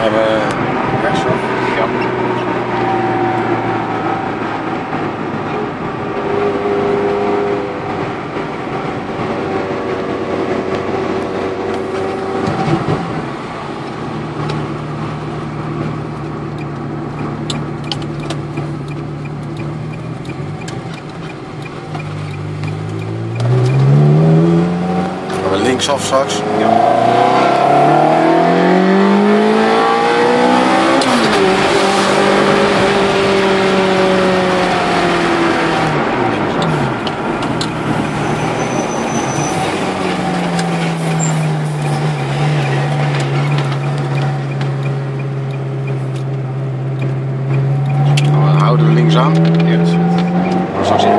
Maar we... Rechtsaf? Ja. Linksaf straks. Ja. aan. Eerst. Straks in.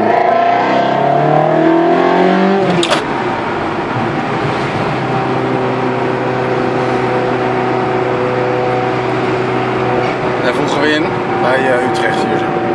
Daar vroegen we in bij eh, Utrecht hier zo.